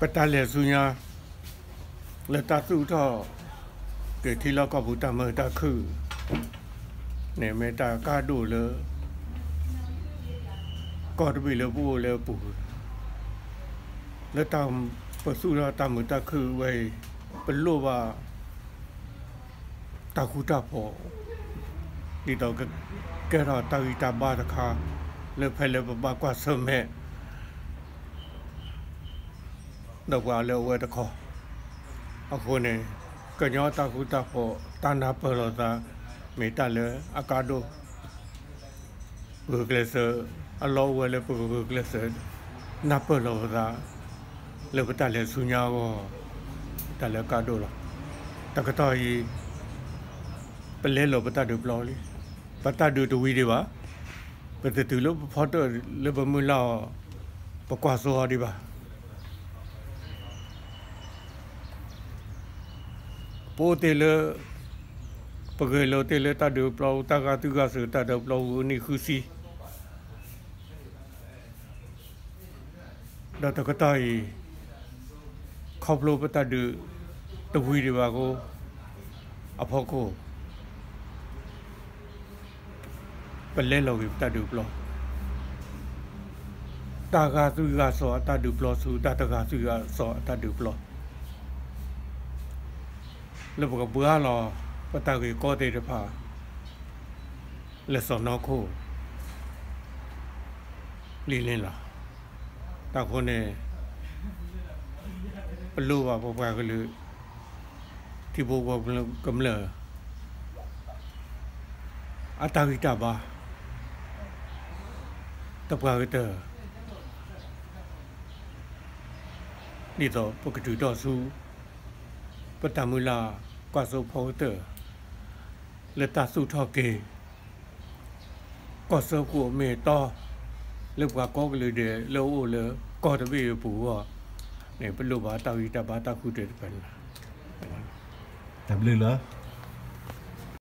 ပတလေစုညာလက်တသုတော့ကေထီလောကဘူတမတခုနေမေတာကာဒိုလေကောတဘီလေဘူလေပူလက်တမ်ပစုရတမတခုဝေပလောပါတခုတဖို့ဒီတော့ကဲတော့တာဝီတာဘာတခါလေဖဲလေပပကွာစမဲ တော့ကွာလေဝဲတခေါ်အခုနေကညောတခုတဖို့တဏ္ဍပရောတာမေတ္တလေအကာဒိုဘူကလစအလောဝဲလေပူကလစနပလောတာလေပတလေဆုညာကိုတလေကာဒိုလာတကတော်ကြီးပလဲလောပတဒူပလောလီပတဒူတဝီဒီပါပတတူလို့ဖော်တော့လေဘမူလာပကွာစောဒီပါ ပိုတေလပဂေလိုတေလတဒူပလောတကတူကဆတဒူပလောနိခုစီတော့တကတိုင်ခေါပလိုပတဒူတဝီဒီပါကိုအဖို့ကိုပလဲလောကိတတူပလောတာဂါသူကဆောတတူပလောစုတတဂါသူကဆောတတူပလော လောကဘွာလောပတကေကောတေတဖာလက်စောနောခိုလီလင်းလာတခုနဲ့ပလူပါပပကလူဒီဘောဘကမလအတာဂိတပါတပွားကတนี่တော့ပကတူတော့စု ပတမူလာကွာစုဖို့တလက်တဆုထော့ကေကောစုကိုမေတော့လောက်ကကောကလေးတဲ့လောအိုလေကောတပိပူတော့နေဘလို့ပါတောက်ရီတပါတခုတဲ့ပဲလားတဘလလ